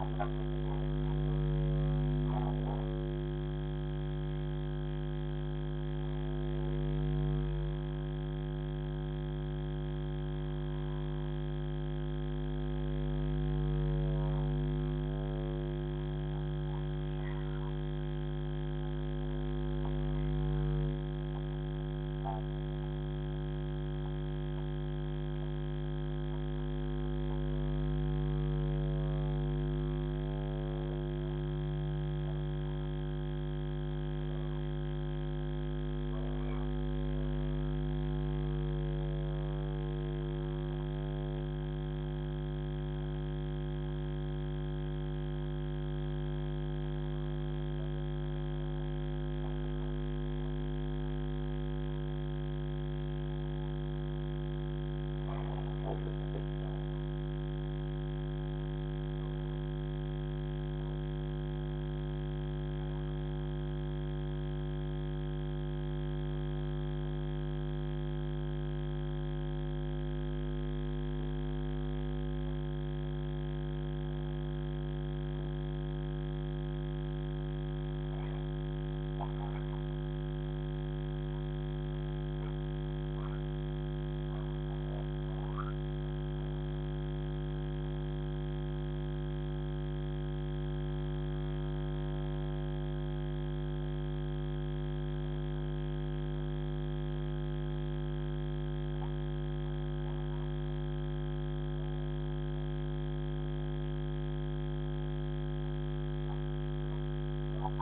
I'm not going to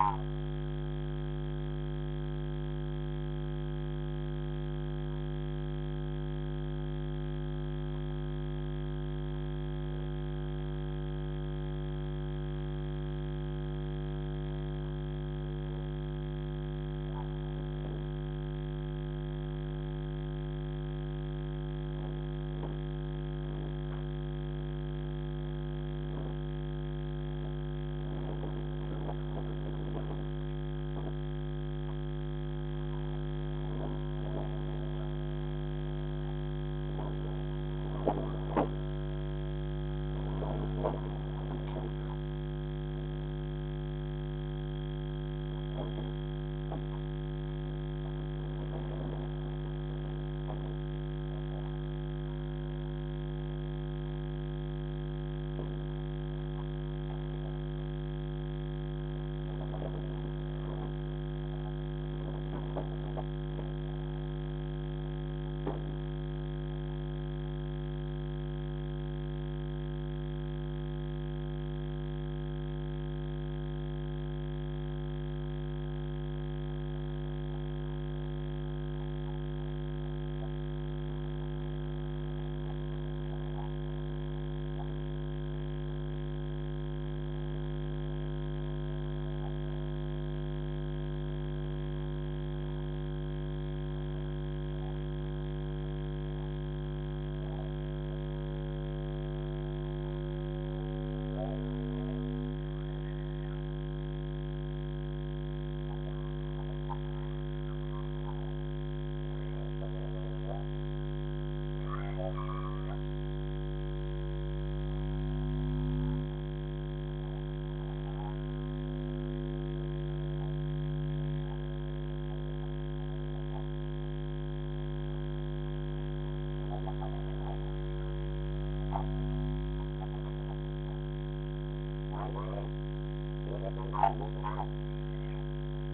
out.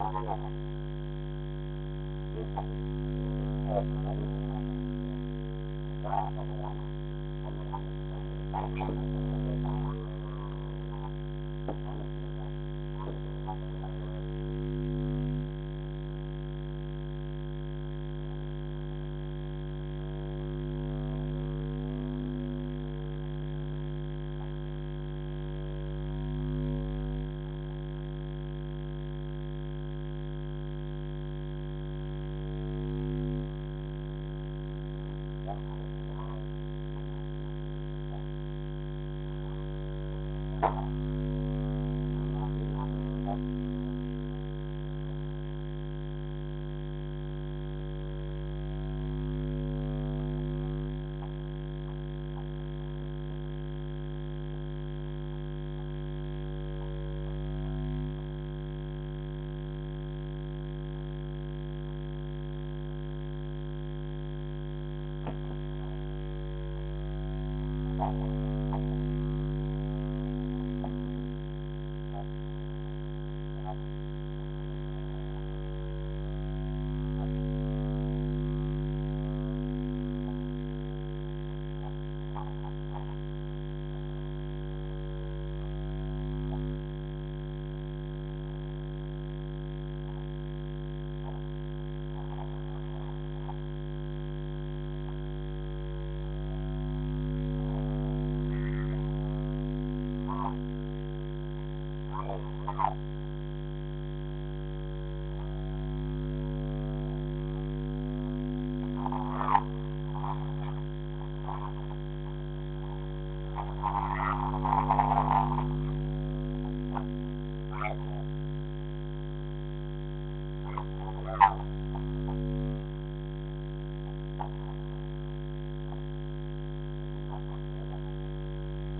Thank you. backwards.